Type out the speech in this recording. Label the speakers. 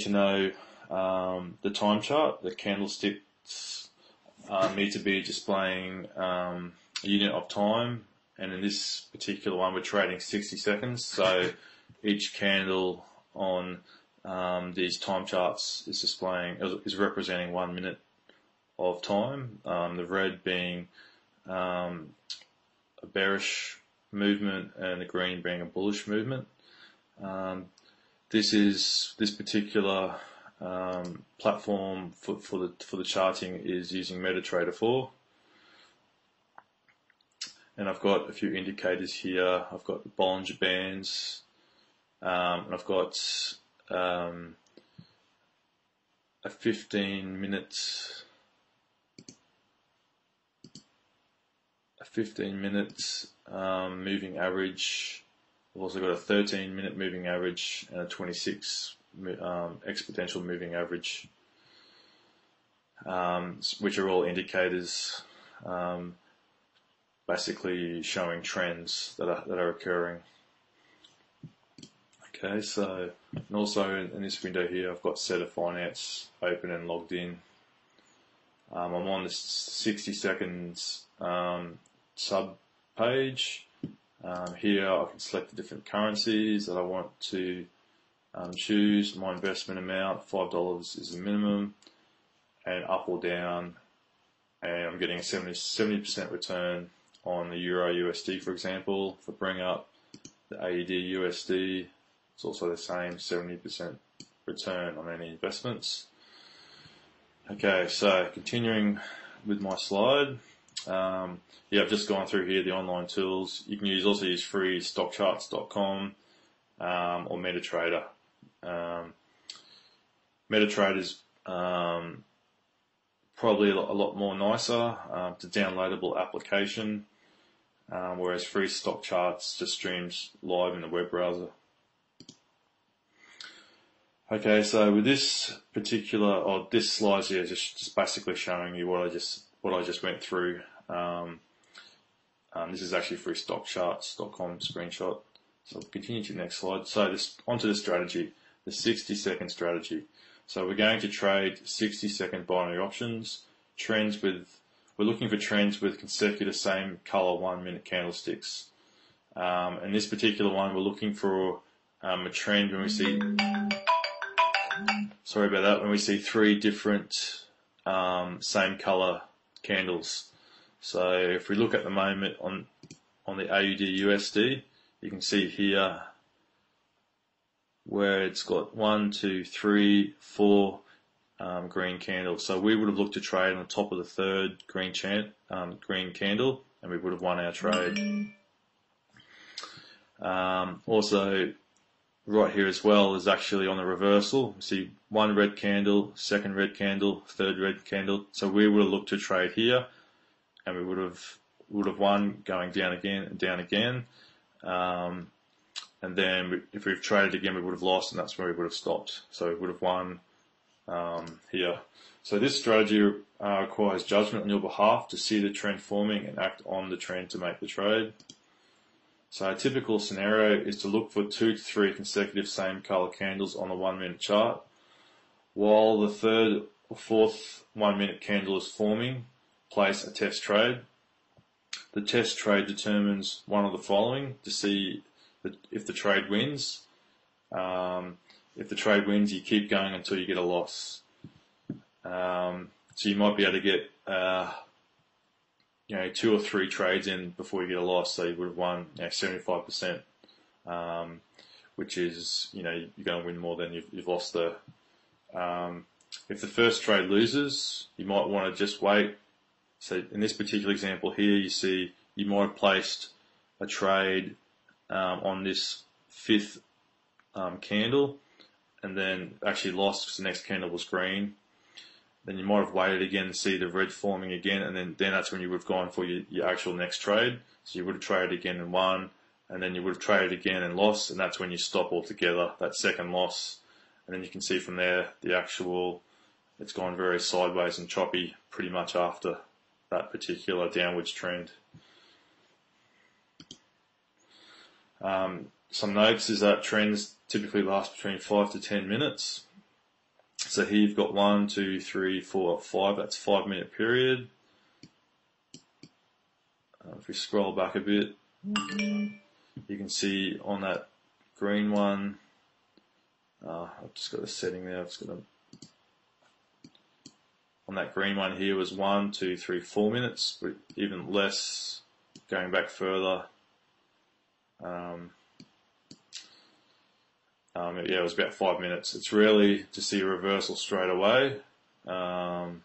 Speaker 1: to know um, the time chart. The candlesticks um, need to be displaying um, a unit of time, and in this particular one, we're trading 60 seconds. So each candle on um, these time charts is displaying is representing one minute of time. Um, the red being um, a bearish movement, and the green being a bullish movement. Um, this is this particular um, platform for, for the for the charting is using MetaTrader 4, and I've got a few indicators here. I've got the Bollinger Bands, um, and I've got um, a 15 minute a 15 minute um, moving average. I've also got a 13 minute moving average and a 26 um, exponential moving average, um, which are all indicators um, basically showing trends that are, that are occurring. Okay, so, and also in, this window here, I've got Cedar Finance open and logged in. Um, I'm on the 60 seconds um, sub page. Um, here I can select the different currencies that I want to um, choose. My investment amount, $5 is the minimum, and up or down, and I'm getting a 70, 70% return on the Euro USD, for example. If I bring up the AUD USD, it's also the same 70% return on any investments. Okay, so continuing with my slide. Um, yeah, I've just gone through here the online tools. You can use also use free stockcharts.com um, or MetaTrader. Um, MetaTrader is um, probably a lot, more nicer. Um, it's a downloadable application, um, whereas free stock charts just streams live in the web browser. Okay, so with this particular, or this slide here, just, just basically showing you what I just what I just went through. Um, um, this is actually through stockcharts.com screenshot. So continue to the next slide. So this onto the strategy, the 60 second strategy. So we're going to trade 60 second binary options, trends with, we're looking for trends with consecutive same color one minute candlesticks. Um, and this particular one, we're looking for um, a trend when we see sorry about that, when we see three different um, same color candles. So if we look at the moment on on the AUD USD, you can see here where it's got one, two, three, four um, green candles. So we would have looked to trade on the top of the third green chant, um, green candle, and we would have won our trade. Um, also, right here as well is actually on the reversal. See one red candle, second red candle, third red candle. So we would have looked to trade here, and we would have would have won going down again and down again. Um, and then if we've traded again, we would have lost, and that's where we would have stopped. So we would have won um, here. So this strategy uh, requires judgment on your behalf to see the trend forming and act on the trend to make the trade. So a typical scenario is to look for two to three consecutive same color candles on the one minute chart. While the third or fourth one minute candle is forming, place a test trade. The test trade determines one of the following to see if the trade wins. Um, if the trade wins, you keep going until you get a loss. Um, so you might be able to get uh, you know, two or three trades in before you get a loss, so you would have won you know, 75%, um, which is, you know, you're going to win more than you've, you've lost the. Um, if the first trade loses, you might want to just wait. So in this particular example here, you see you might have placed a trade um, on this fifth um, candle and then actually lost because the next candle was green then you might have waited again to see the red forming again, and then, then that's when you would have gone for your, your actual next trade. So you would have traded again and won, and then you would have traded again and lost, and that's when you stop altogether, that second loss. And then you can see from there the actual, it's gone very sideways and choppy pretty much after that particular downwards trend. Um, some notes is that trends typically last between 5 to 10 minutes. So here you've got one, two, three, four, five. That's five minute period. Uh, if we scroll back a bit, you can see on that green one, uh, I've just got a setting there. I've just got a, on that green one here was one, two, three, four minutes, but even less going back further. Um, um, yeah, it was about five minutes. It's rarely to see a reversal straight away. Um,